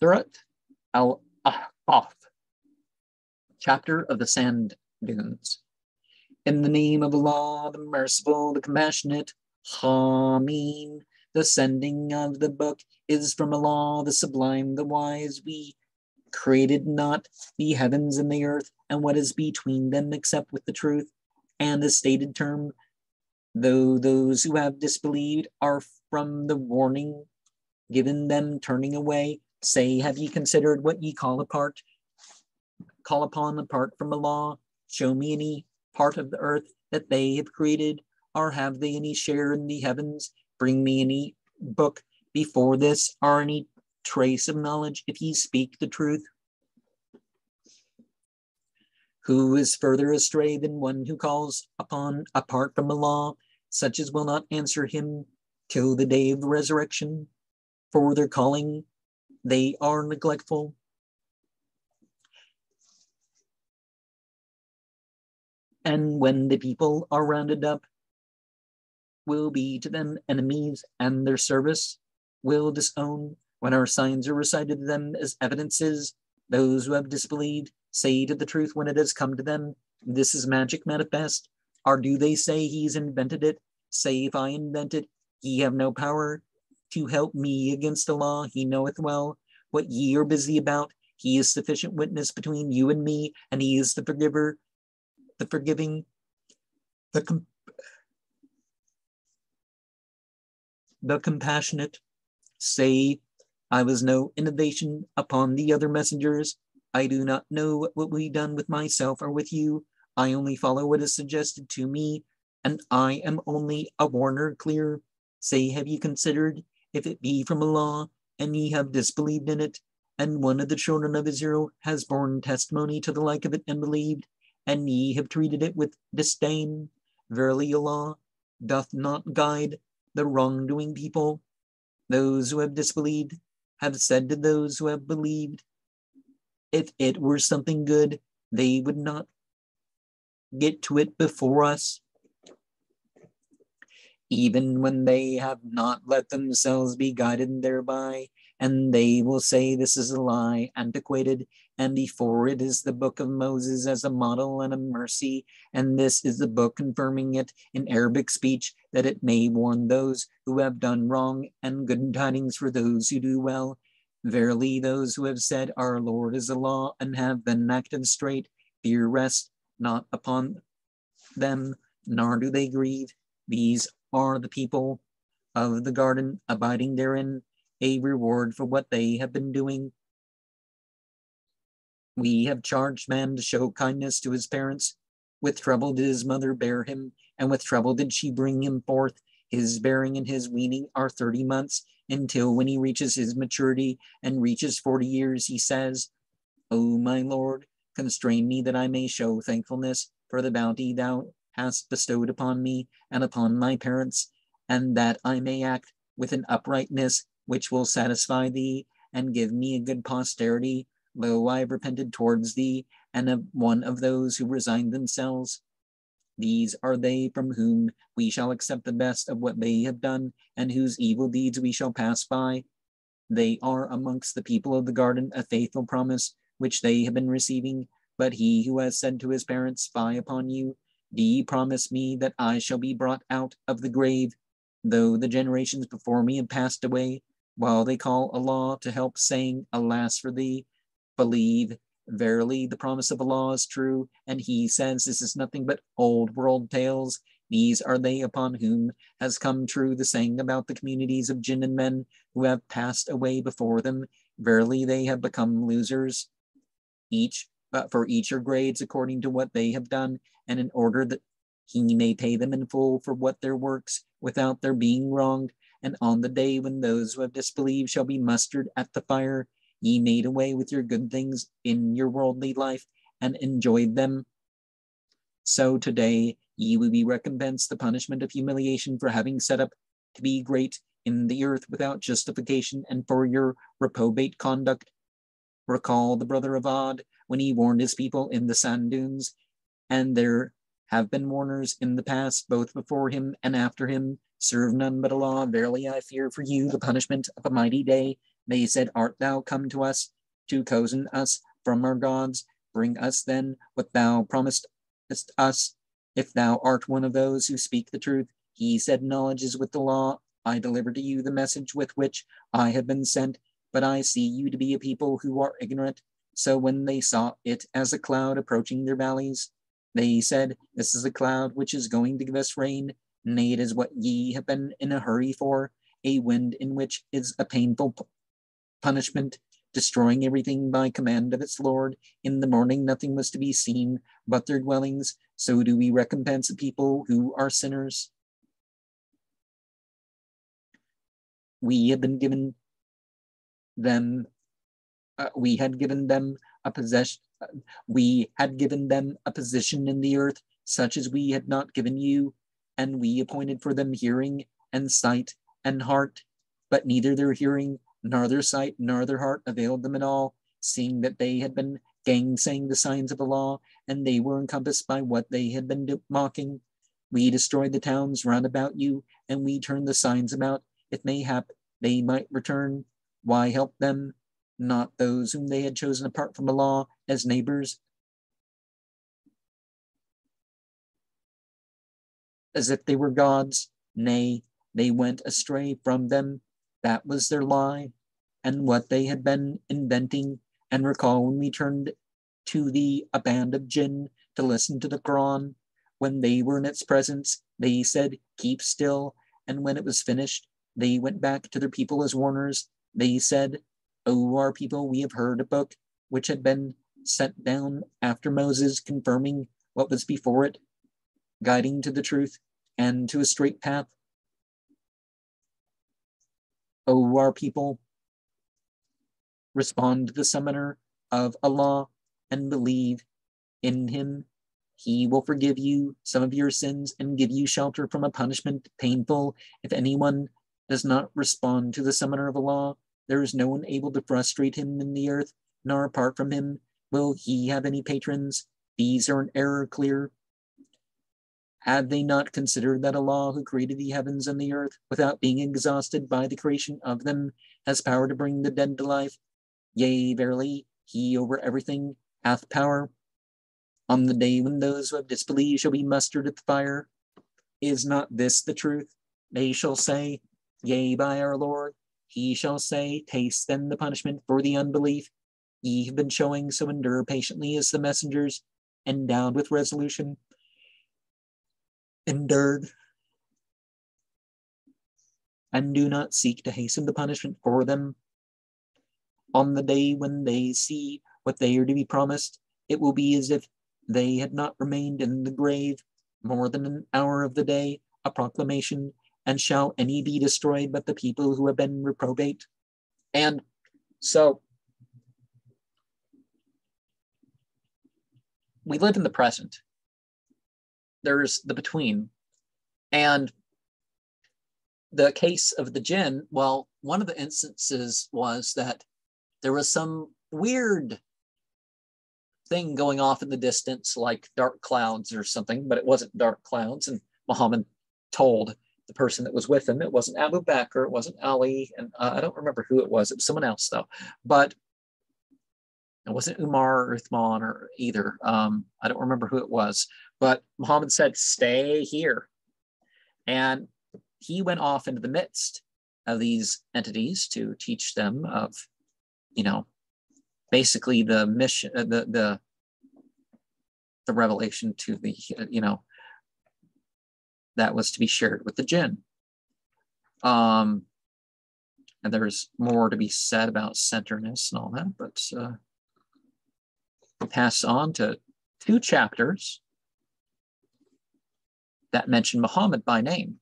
Surat al Ahqaf, chapter of the sand dunes. In the name of Allah, the merciful, the compassionate, Hameen, the sending of the book is from Allah, the sublime, the wise. We created not the heavens and the earth and what is between them except with the truth and the stated term, though those who have disbelieved are from the warning given them turning away. Say, have ye considered what ye call apart? Call upon apart from Allah. Show me any part of the earth that they have created, or have they any share in the heavens? Bring me any book before this, or any trace of knowledge, if ye speak the truth. Who is further astray than one who calls upon apart from Allah, such as will not answer him till the day of the resurrection? For their calling, they are neglectful. And when the people are rounded up, will be to them enemies, and their service will disown. When our signs are recited to them as evidences, those who have disbelieved say to the truth when it has come to them, This is magic manifest. Or do they say he's invented it? Say, if I invent it, ye have no power to help me against Allah. He knoweth well what ye are busy about. He is sufficient witness between you and me, and he is the forgiver, the forgiving, the com- the compassionate. Say, I was no innovation upon the other messengers. I do not know what will be done with myself or with you. I only follow what is suggested to me, and I am only a warner clear. Say, have you considered if it be from Allah, and ye have disbelieved in it, and one of the children of Israel has borne testimony to the like of it and believed, and ye have treated it with disdain? Verily Allah doth not guide the wrongdoing people. Those who have disbelieved have said to those who have believed, if it were something good, they would not get to it before us. Even when they have not let themselves be guided thereby, and they will say this is a lie, antiquated, and before it is the book of Moses as a model and a mercy, and this is the book confirming it in Arabic speech, that it may warn those who have done wrong, and good tidings for those who do well. Verily, those who have said, Our Lord is Allah and have then acted straight, fear rest not upon them, nor do they grieve. These are the people of the garden, abiding therein, a reward for what they have been doing. We have charged man to show kindness to his parents. With trouble did his mother bear him, and with trouble did she bring him forth. His bearing and his weaning are 30 months, until when he reaches his maturity and reaches 40 years, he says, O my Lord, constrain me that I may show thankfulness for the bounty thou hast bestowed upon me and upon my parents, and that I may act with an uprightness which will satisfy thee and give me a good posterity, though I have repented towards thee and am one of those who resign themselves. These are they from whom we shall accept the best of what they have done, and whose evil deeds we shall pass by. They are amongst the people of the garden a faithful promise which they have been receiving. But he who has said to his parents, Spy upon you, do ye promise me that I shall be brought out of the grave, though the generations before me have passed away, while they call Allah to help, saying, Alas for thee, believe Verily, the promise of Allah is true, and He says this is nothing but old world tales. These are they upon whom has come true the saying about the communities of jinn and men who have passed away before them. Verily, they have become losers. Each uh, for each are grades according to what they have done, and in order that he may pay them in full for what their works, without their being wronged. And on the day when those who have disbelieved shall be mustered at the fire, Ye made away with your good things in your worldly life and enjoyed them. So today ye will be recompensed the punishment of humiliation for having set up to be great in the earth without justification and for your reprobate conduct. Recall the brother of Ad when he warned his people in the sand dunes, and there have been warners in the past, both before him and after him. Serve none but Allah. Verily I fear for you the punishment of a mighty day They said, Art thou come to us to cozen us from our gods? Bring us then what thou promised us. If thou art one of those who speak the truth, he said, Knowledge is with Allah. I deliver to you the message with which I have been sent, but I see you to be a people who are ignorant. So when they saw it as a cloud approaching their valleys, they said, This is a cloud which is going to give us rain. Nay, it is what ye have been in a hurry for, a wind in which is a painful punishment, destroying everything by command of its Lord. In the morning, nothing was to be seen but their dwellings. So do we recompense the people who are sinners. We have been given them, uh, we had given them a possession, we had given them a position in the earth such as we had not given you, and we appointed for them hearing and sight and heart, but neither their hearing nor their sight nor their heart availed them at all, seeing that they had been gainsaying the signs of Allah, and they were encompassed by what they had been mocking. We destroyed the towns round about you, and we turned the signs about, if mayhap they might return. Why help them, not those whom they had chosen apart from Allah as neighbors? As if they were gods, nay, they went astray from them that was their lie and what they had been inventing. And recall when we turned to the a band of jinn to listen to the Quran, when they were in its presence, they said, Keep still. And when it was finished, they went back to their people as warners. They said, O our people, we have heard a book which had been sent down after Moses, confirming what was before it, guiding to the truth and to a straight path. O our people, respond to the summoner of Allah and believe in him. He will forgive you some of your sins and give you shelter from a punishment painful. If anyone does not respond to the summoner of Allah, there is no one able to frustrate him in the earth, nor apart from him will he have any patrons. These are an error clear have they not considered that Allah, who created the heavens and the earth without being exhausted by the creation of them, has power to bring the dead to life? Yea, verily, He over everything hath power. On the day when those who have disbelieved shall be mustered at the fire, is not this the truth? They shall say, Yea, by our Lord. He shall say, Taste then the punishment for the unbelief. Ye have been showing, so endure patiently as the messengers, endowed with resolution endured and do not seek to hasten the punishment for them. On the day when they see what they are to be promised, it will be as if they had not remained in the grave more than an hour of the day, a proclamation, and shall any be destroyed but the people who have been reprobate? And so we live in the present there's the between. And the case of the jinn, well, one of the instances was that there was some weird thing going off in the distance, like dark clouds or something, but it wasn't dark clouds. And Muhammad told the person that was with him, it wasn't Abu Bakr, it wasn't Ali, and uh, I don't remember who it was. It was someone else though. But it wasn't Umar or Uthman or either. Um, I don't remember who it was, but Muhammad said, stay here. And he went off into the midst of these entities to teach them of, you know, basically the mission, uh, the, the, the revelation to the, you know, that was to be shared with the jinn. Um, and there's more to be said about centerness and all that, but uh, we'll pass on to two chapters that mention Muhammad by name.